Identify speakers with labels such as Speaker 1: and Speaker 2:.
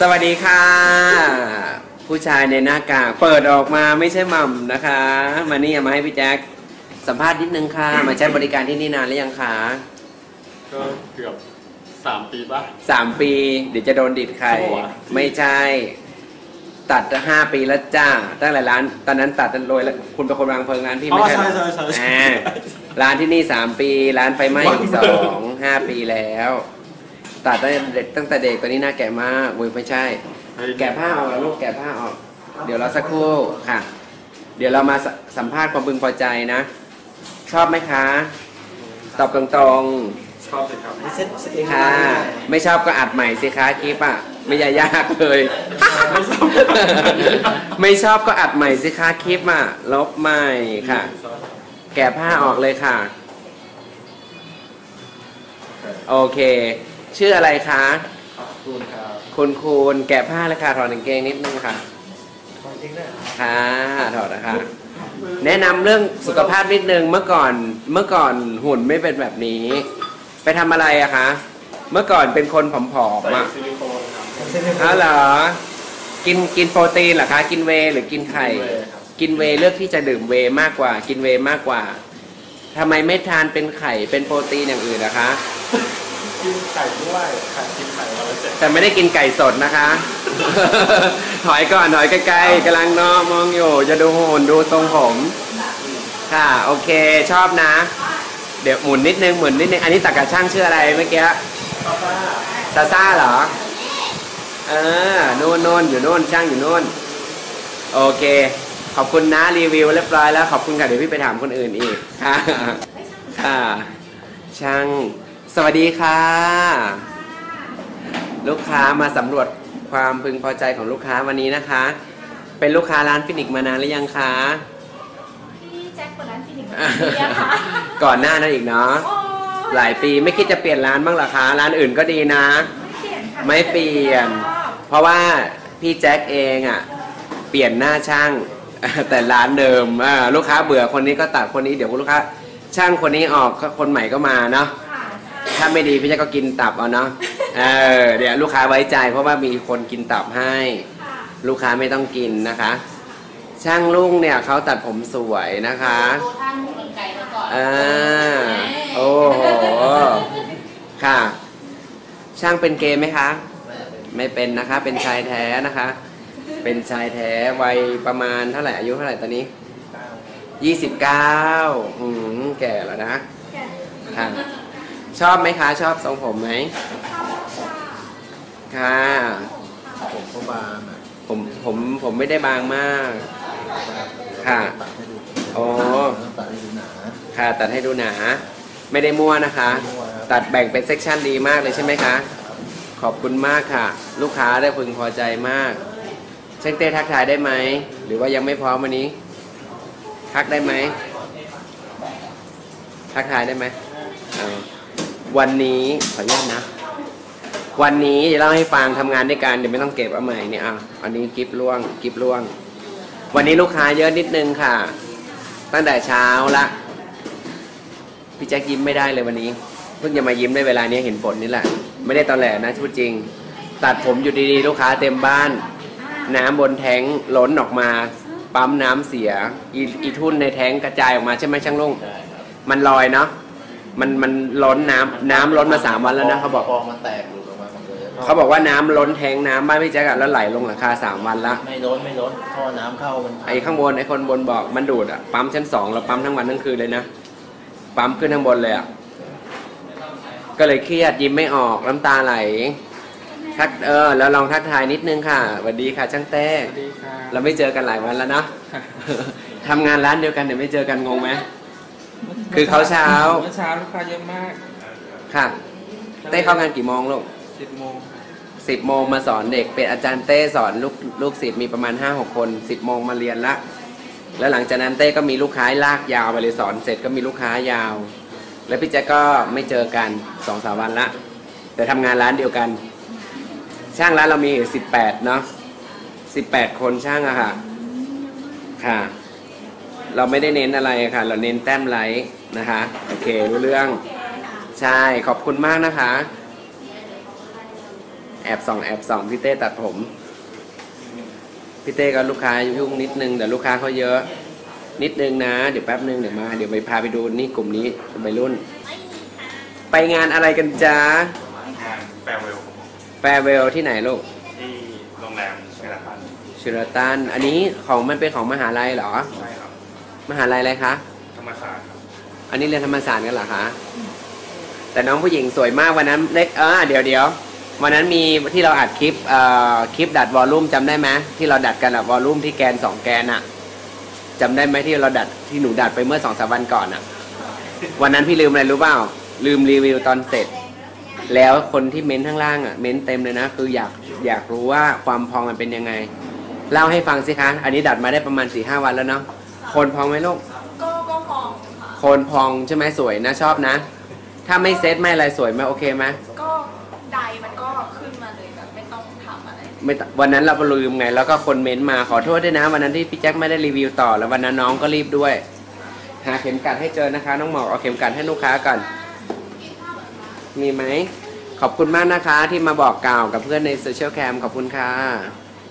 Speaker 1: สวัสดีค่ะ ผู้ชายในหน้ากากเปิดออกมาไม่ใช่หม่ำนะคะ มานี่เอามาให้พี่แจ็คสัมภาษณ์นิดนึงค่ะ มาใช้บริการที่นี่นานหรือยังคะ
Speaker 2: ก็เกือบสามปีป่ะ
Speaker 1: สามปี เดี๋ยวจะโดนดิดใคร
Speaker 2: ชั่ว
Speaker 1: ไม่ใช่ ตัดห้าปีแล้วจ้า ตั้งแต่ร้าน ตอนนั้นตัดโรยแล้วคุณเป็นคนวางเพลิงร้านพี่
Speaker 2: อ๋อ
Speaker 1: ไม่ใช่
Speaker 2: ใช่
Speaker 1: เหรอ
Speaker 2: ใช่ใช่ใช่
Speaker 1: อ่าร้านที่นี่สามปี ร้านไฟไหม้อีกส
Speaker 2: วางเพลิ
Speaker 1: องงห้าปีแล้ว ตัดตั้งแต่เด็กตั้งแต่เด็กตอนนี้หน้าแก่มากอุ้ยไม่ใช่ แกะผ้าออกแล้วลูกแกะผ้าออก เดี๋ยวเราสักครู่ค่ะ เดี๋ยวเรามาสสัมภาษณ์ความพึงพอใจนะ ชอบไหมคะ ตอบตรง
Speaker 2: ชอบสิครับ
Speaker 3: เซ็ตเซ็ตเอง
Speaker 1: ๆค่ะ ไม่ชอบก็อัดใหม่สิคะคลิปอะไม่ยายากเลย
Speaker 2: ไม่ชอบ
Speaker 1: ไม่ชอบก็อัดใหม่สิคะคลิปอะลบใหม่ค่ะ แกะผ้าออกเลยค่ะ โอเค ชื่ออะไรคะ
Speaker 3: ขอบคุณครับ
Speaker 1: คุณคูณแกะผ้าเลยค่ะถอดกางเกงนิดนึงค่ะ
Speaker 3: ขอบจริงนะ
Speaker 1: ค่ะถอดนะคะ แนะนำเรื่องสุขภาพนิดนึงเมื่อก่อนเมื่อก่อนหุ่นไม่เป็นแบบนี้ ไปทำอะไรอะคะเมื่อก่อนเป็นคนผอม
Speaker 2: ใส่
Speaker 1: ๆอะ
Speaker 2: ซิลิโคนครับ
Speaker 3: เซ็ตเอง
Speaker 1: อ๋อเหรอกินกินโปรตีนเหรอคะ กินเวย์หรือกินไข่
Speaker 2: กินเวย์ครับ
Speaker 1: กินเวย์เลือกที่จะดื่มเวย์มากกว่า กินเวย์มากกว่าทำไมไม่ทานเป็นไข่เป็นโปรตีนอย่างอื่นนะคะ
Speaker 2: กินไข่ด้วยไข่กินไข่วันละเจ็ด
Speaker 1: แต่ไม่ได้กินไก่สดนะคะ ถอยก่อน ถอยใกล้ๆกำลังนอมองอยู่ จะดูหุ่นดูทรงผม ค่ะ โอเคชอบนะ เดี๋ยวหมุนนิดนึงหมุนนิดนึง อันนี้ตักกช่างชื่ออะไรเมื่อกี้ซาซ่าเหรอ เออนู่นนู่นอยู่นู่นช่างอยู่นู่น โอเค ขอบคุณนะรีวิวเรียบร้อยแล้วขอบคุณค่ะเดี๋ยวพี่ไปถามคนอื่นอีกค่ะค่ะช่าง สวัสดีค่ะ ลูกค้ามาสำรวจความพึงพอใจของลูกค้าวันนี้นะคะ เป็นลูกค้าร้านฟินิกส์มานานหรือยังคะ
Speaker 4: พี่แจ็คเปิดร้านฟินิกส์มากี่ปีอะคะ
Speaker 1: ก่อนหน้านั้นอีกเนาะ
Speaker 4: โอ้
Speaker 1: หลายปีไม่คิดจะเปลี่ยนร้านบ้างเหรอคะ ร้านอื่นก็ดีนะ
Speaker 4: ไม่เปลี่ยนค่ะ
Speaker 1: ไม่เปลี่ยน
Speaker 4: ชอบ
Speaker 1: เพราะว่าพี่แจ็คเองอะ่ะ เปลี่ยนหน้าช่าง แต่ร้านเดิมอ่าลูกค้าเบื่อคนนี้ก็ตัดคนนี้เดี๋ยวลูกค้าช่างคนนี้ออกก็คนใหม่ก็มาเนาะ
Speaker 4: ค่ะ
Speaker 1: ถ้าไม่ดีพี่แจ็คก็กินตับเอาเนาะเออเดี๋ยวลูกค้าไว้ใจ เพราะว่ามีคนกินตับให้
Speaker 4: ค่ะ
Speaker 1: ลูกค้าไม่ต้องกินนะคะ ช่างลุงเนี่ยเขาตัดผมสวยนะคะ
Speaker 4: โอ้ท่านมุกไก่มาก่อน
Speaker 1: อ่าโอ้โหค่ะ ช่างเป็นเกย์ไหมคะ ไม่เป็นนะคะ เป็นชายแท้นะคะ เป็นชายแท้วัยประมาณเท่าไหร่อายุเท่าไหร่ตอนนี้ยี่สิบเก้าอืมแก่แล้วนะ
Speaker 4: แก่
Speaker 1: ค่ะ ชอบไหมคะ ชอบทรงผมไหม
Speaker 4: ชอบค่ะ
Speaker 1: ค่ะ
Speaker 3: ผมก็บางอะ
Speaker 1: ผมผมผมไม่ได้บางมาก ค่ะ
Speaker 3: ตัดให้ดู
Speaker 1: โอ้
Speaker 3: ตัดให้ดูหนา
Speaker 1: ค่ะตัดให้ดูหนา ไม่ได้มั่วนะคะ
Speaker 3: มั่วครับ
Speaker 1: ตัดแบ่งเป็นเซกชันดีมากเลยใช่ไหมคะ ขอบคุณมากค่ะ ลูกค้าได้พึงพอใจมาก เช็คเต้ทักทายได้ไหม หรือว่ายังไม่พร้อมวันนี้ ทักได้ไหม ทักทายได้ไหมเอา วันนี้ขออนุญาตนะ วันนี้จะเล่าให้ฟังทำงานด้วยกันเดี๋ยวไม่ต้องเก็บเอาใหม่เนี่ยอะอันนี้กิฟล่วงกิฟล่วง วันนี้ลูกค้าเยอะนิดนึงค่ะ ตั้งแต่เช้าละพี่แจ็คยิ้มไม่ได้เลยวันนี้ เพิ่งจะมายิ้มได้เวลานี้เห็นฝนนี่แหละ ไม่ได้ตอนแหลนะพูดจริง ตัดผมอยู่ดีๆ ลูกค้าเต็มบ้าน น้ำบนแทงล้นออกมา ปั๊มน้ำเสียอีอีทุนในแทงกระจายออกมาใช่ไหมช่างลุงมันลอยเนาะ มันมันล้นน้ำน้ำล้นมาสามวันแล้วนะเขาบอก
Speaker 3: ฟองมันแตกหลุดออกมาหมดเลย
Speaker 1: เขาบอกว่าน้ำล้นแทงน้ำบ้านพี่แจ็คอะแล้วไหลลงหลังคาสามวันละ
Speaker 3: ไม่ล้นไม่ล้นท่อน้ำเข้ามัน
Speaker 1: ไอ้ข้างบนไอ้คนบนบอกมันดูดอะปั๊มชั้นสองเราปั๊มทั้งวันทั้งคืนเลยนะปั๊มขึ้นข้างบนเลยอะก็เลยเครียดยิ้มไม่ออกน้ำตาไหลทักเออ แล้วลองทักทายนิดนึงค่ะสวัสดีค่ะช่างเต้
Speaker 2: สวัสดีค่ะ
Speaker 1: เราไม่เจอกันหลายวันแล้วเนาะทำงานร้านเดียวกันเดี๋ยวไม่เจอกันงงไหม คือเขาเช้า
Speaker 5: เมื่อเช้าลูกค้าเยอะมาก
Speaker 1: ค่ะเต้เข้างานกี่โมงลูก
Speaker 5: สิบโมง
Speaker 1: สิบโมงมาสอนเด็ก เป็นอาจารย์เต้สอนลูกลูกศิษย์มีประมาณห้าหกคนสิบโมงมาเรียนละ แล้วหลังจากนั้นเต้ก็มีลูกค้าลากยาวไปเลยสอนเสร็จก็มีลูกค้ายาว แล้วพี่แจ๊กก็ไม่เจอกันสองสามวันละ แต่ทำงานร้านเดียวกัน ช่างร้านเรามีสิบแปดเนาะสิบแปดคนช่างอะค่ะ ค่ะ เราไม่ได้เน้นอะไรค่ะ เราเน้นแต้มไลท์นะคะ โอเครู้เรื่อง ใช่ขอบคุณมากนะคะ แอบส่องแอบส่องพี่เต้ตัดผม พี่เต้ก็ลูกค้ายุ่งนิดนึงแต่ลูกค้าเขาเยอะ นิดนึงนะ เดี๋ยวแป๊บนึงเดี๋ยวมา เดี๋ยวไปพาไปดูนี่กลุ่มนี้วัยรุ่น ไปงานอะไรกันจ๊ะ
Speaker 2: งาน
Speaker 1: farewell farewell ที่ไหนลูก
Speaker 2: ที่โรงแรมเชลตันเช
Speaker 1: อราตัน อันนี้ของมันเป็นของมหาลัยเหรอ
Speaker 2: ใช่ครับ
Speaker 1: มหาลัยอะไรคะ
Speaker 2: ธรรมศาสตร์ครับ
Speaker 1: อันนี้เรียนธรรมศาสตร์กันเหรอคะ แต่น้องผู้หญิงสวยมากวันนั้นเล็กเออเดี๋ยวเดี๋ยววันนั้นมีที่เราอัดคลิปเอ่อคลิปดัดวอลลุ่มจำได้ไหมที่เราดัดกันอะวอลลุ่มที่แกนสองแกนอะจำได้ไหมที่เราดัดที่หนูดัดไปเมื่อสองสามวันก่อนอะวันนั้นพี่ลืมอะไรรู้เปล่า ลืมรีวิวตอนเสร็จ แล้วคนที่เม้นข้างล่างอะเม้นเต็มเลยนะ คืออยากอยากรู้ว่าความพองมันเป็นยังไง เล่าให้ฟังสิคะ อันนี้ดัดมาได้ประมาณสี่ห้าวันแล้วเนาะโคนพองไหมลูก
Speaker 4: ก็ก็พองค่ะ
Speaker 1: โคนพองใช่ไหมสวยนะชอบนะ ถ้าไม่เซ็ตไม่อะไรสวยไหมโอเคไหม
Speaker 4: ก็ใดมันก็ขึ้นมาเลยแบบไม่ต้องทำอะไร
Speaker 1: ไม่ตวันนั้นเราลืมไง แล้วก็คนเม้นต์มาขอโทษด้วยนะ วันนั้นที่พี่แจ็คไม่ได้รีวิวต่อ แล้ววันนั้นน้องก็รีบด้วย หาเข็มกลัดให้เจอนะคะ น้องหมอกเอาเข็มกลัดให้ลูกค้าก่อน มีไหมขอบคุณมากนะคะที่มาบอกกล่าวกับเพื่อนในโซเชียลแคมขอบคุณค่ะ